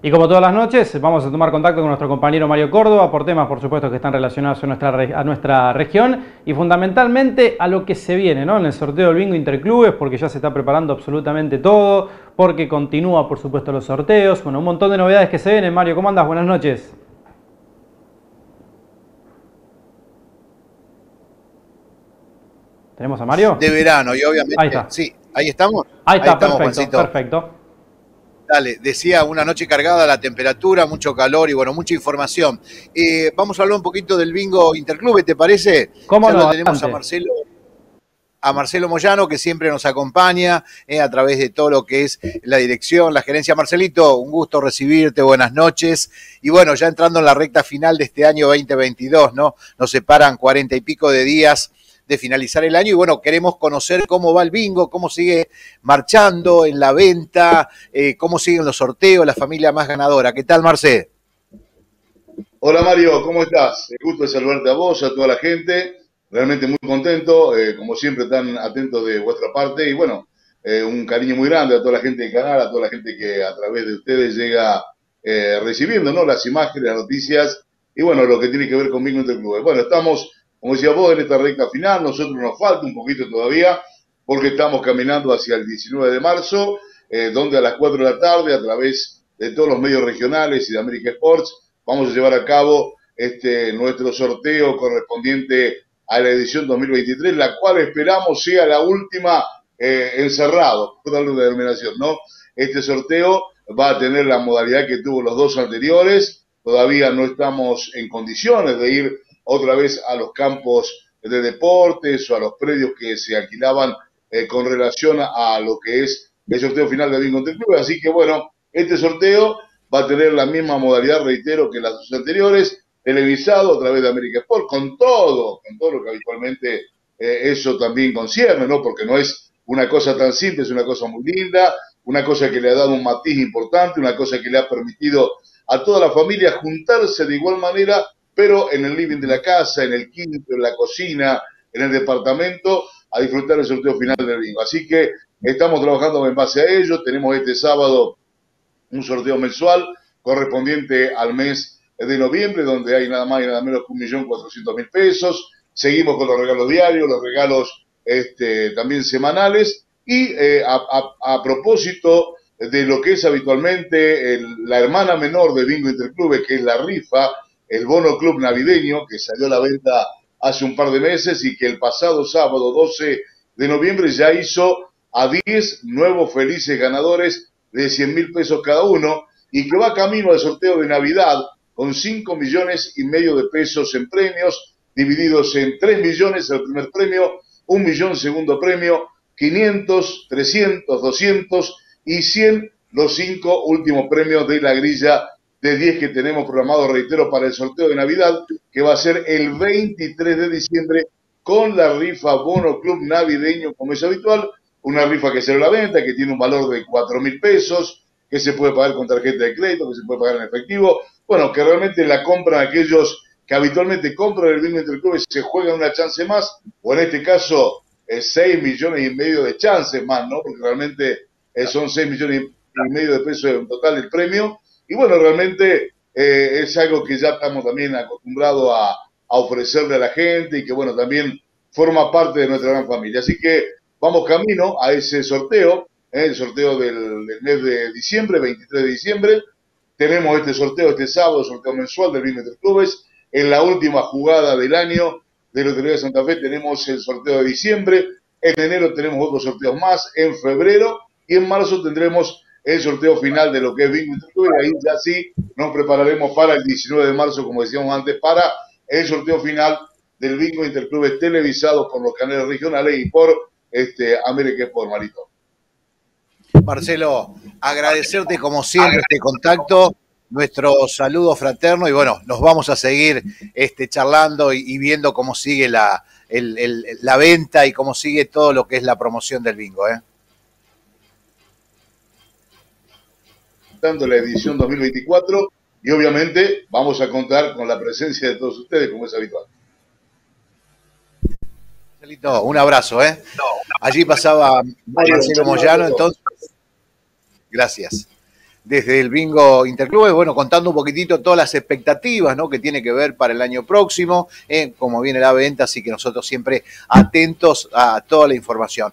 Y como todas las noches, vamos a tomar contacto con nuestro compañero Mario Córdoba por temas, por supuesto, que están relacionados a nuestra, a nuestra región y fundamentalmente a lo que se viene ¿no? en el sorteo del bingo interclubes, porque ya se está preparando absolutamente todo, porque continúa, por supuesto, los sorteos. Bueno, un montón de novedades que se vienen. Mario, ¿cómo andas? Buenas noches. ¿Tenemos a Mario? De verano, y obviamente. Ahí está. Sí, ahí estamos. Ahí está, perfecto, perfecto. Dale, decía una noche cargada, la temperatura, mucho calor y bueno, mucha información. Eh, vamos a hablar un poquito del bingo Interclube, ¿te parece? ¿Cómo ya tenemos a Marcelo, a Marcelo Moyano, que siempre nos acompaña eh, a través de todo lo que es la dirección, la gerencia. Marcelito, un gusto recibirte, buenas noches. Y bueno, ya entrando en la recta final de este año 2022, ¿no? Nos separan cuarenta y pico de días de finalizar el año y bueno, queremos conocer cómo va el bingo, cómo sigue marchando en la venta, eh, cómo siguen los sorteos, la familia más ganadora. ¿Qué tal, Marce? Hola Mario, ¿cómo estás? El gusto de saludarte a vos, a toda la gente. Realmente muy contento, eh, como siempre tan atento de vuestra parte y bueno, eh, un cariño muy grande a toda la gente del canal, a toda la gente que a través de ustedes llega recibiendo ¿no? las imágenes, las noticias y bueno, lo que tiene que ver con Bingo Interclubes. Bueno, estamos como decía vos, en esta recta final, nosotros nos falta un poquito todavía, porque estamos caminando hacia el 19 de marzo, eh, donde a las 4 de la tarde, a través de todos los medios regionales y de América Sports, vamos a llevar a cabo este, nuestro sorteo correspondiente a la edición 2023, la cual esperamos sea la última eh, encerrado, por darle una denominación, ¿no? Este sorteo va a tener la modalidad que tuvo los dos anteriores, todavía no estamos en condiciones de ir otra vez a los campos de deportes o a los predios que se alquilaban eh, con relación a, lo que es el sorteo final de Bingo Club. Así que bueno, este sorteo va a tener la misma modalidad, reitero, que las dos anteriores, televisado a través de América Sport, con todo, con todo lo que habitualmente eh, eso también concierne, ¿no? Porque no es una cosa tan simple, es una cosa muy linda, una cosa que le ha dado un matiz importante, una cosa que le ha permitido a toda la familia juntarse de igual manera pero en el living de la casa, en el quinto, en la cocina, en el departamento, a disfrutar el sorteo final del bingo. Así que estamos trabajando en base a ello. Tenemos este sábado un sorteo mensual correspondiente al mes de noviembre, donde hay nada más y nada menos que un millón cuatrocientos mil pesos. Seguimos con los regalos diarios, los regalos este, también semanales. Y eh, a, propósito de lo que es habitualmente la hermana menor de Bingo Interclubes, que es la rifa, el bono club navideño que salió a la venta hace un par de meses y que el pasado sábado 12 de noviembre ya hizo a 10 nuevos felices ganadores de 100 mil pesos cada uno y que va camino al sorteo de Navidad con 5 millones y medio de pesos en premios, divididos en 3 millones el primer premio, 1 millón segundo premio, 500, 300, 200 y 100 los 5 últimos premios de la grilla de 10 que tenemos programado, reitero, para el sorteo de Navidad, que va a ser el 23 de diciembre con la rifa Bono Club Navideño, como es habitual, una rifa que será la venta, que tiene un valor de 4 mil pesos, que se puede pagar con tarjeta de crédito, que se puede pagar en efectivo, bueno, que realmente la compran aquellos que habitualmente compran el bingo entre clubes se juegan una chance más, o en este caso, 6 eh, millones y medio de chances más, ¿no? Porque realmente eh, son 6 millones y medio de pesos en total el premio, y bueno, realmente eh, es algo que ya estamos también acostumbrados a, ofrecerle a la gente y que bueno, también forma parte de nuestra gran familia. Así que vamos camino a ese sorteo, eh, el sorteo del, mes de diciembre, 23 de diciembre. Tenemos este sorteo este sábado, sorteo mensual del Bienestar Clubes. En la última jugada del año de Lotería de Santa Fe tenemos el sorteo de diciembre. En enero tenemos otros sorteos más. En febrero y en marzo tendremos el sorteo final de lo que es Bingo Interclubes y ahí ya sí nos prepararemos para el 19 de marzo, como decíamos antes, para el sorteo final del Bingo Interclubes televisado por los canales regionales y por este, América por Marito. Marcelo, agradecerte como siempre este contacto, nuestro saludo fraterno y bueno, nos vamos a seguir este, charlando y, viendo cómo sigue la, la venta y cómo sigue todo lo que es la promoción del bingo. ¿eh? La edición 2024 y obviamente vamos a contar con la presencia de todos ustedes como es habitual. Un abrazo, ¿eh? Allí pasaba Marcelo Moyano, entonces. Gracias. desde el bingo Interclubes, bueno, contando un poquitito todas las expectativas ¿no? que tiene que ver para el año próximo, eh, como viene la venta, así que nosotros siempre atentos a toda la información.